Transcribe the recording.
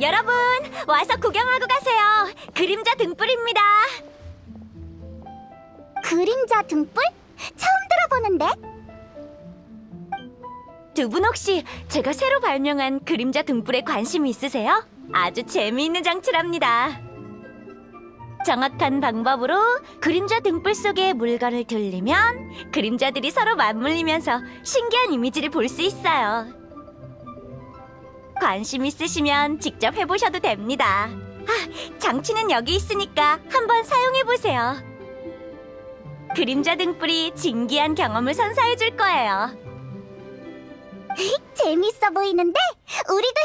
여러분, 와서 구경하고 가세요. 그림자 등불입니다. 그림자 등불? 처음 들어보는데? 두 분 혹시 제가 새로 발명한 그림자 등불에 관심 있으세요? 아주 재미있는 장치랍니다. 정확한 방법으로 그림자 등불 속에 물건을 돌리면 그림자들이 서로 맞물리면서 신기한 이미지를 볼 수 있어요. 관심 있으시면 직접 해보셔도 됩니다. 아, 장치는 여기 있으니까 한번 사용해보세요. 그림자 등불이 진기한 경험을 선사해줄 거예요. 재밌어 보이는데? 우리도